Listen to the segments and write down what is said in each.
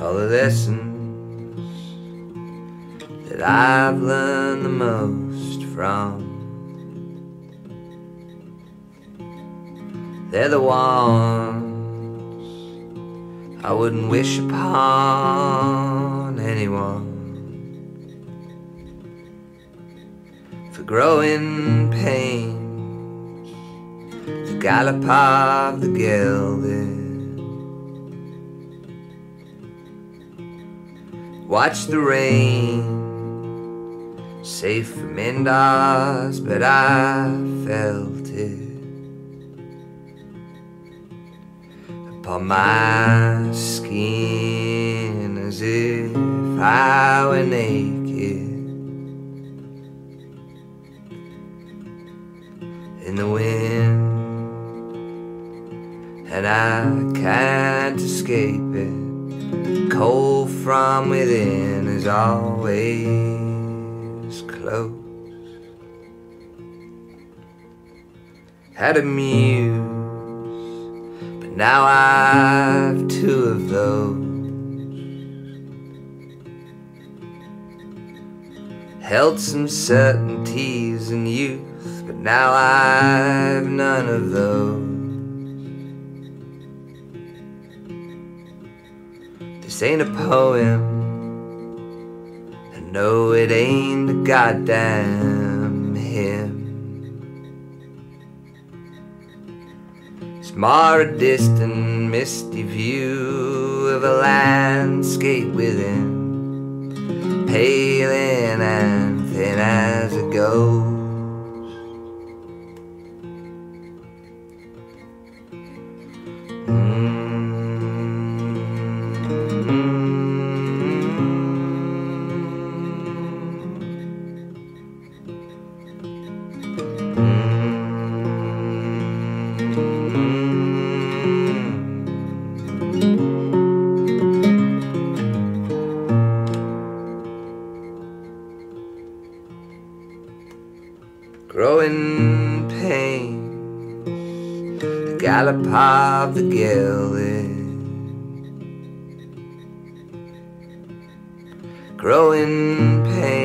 all the lessons that I've learned the most from. They're the ones I wouldn't wish upon anyone. For growing pains, the gallop of the gelded. Watch the rain, safe from indoors, but I felt it upon my skin as if I were naked. In the wind, and I can't escape it cold from within is always close. Had a muse, but now I've two of those. Held some certainties in youth, but now I've none of those. Ain't a poem. And no, it ain't a goddamn hymn. It's more a distant, misty view of a landscape within, pale and thin as it goes. Growing pain, the gallop of the gelded, growing pain.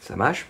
Ça marche?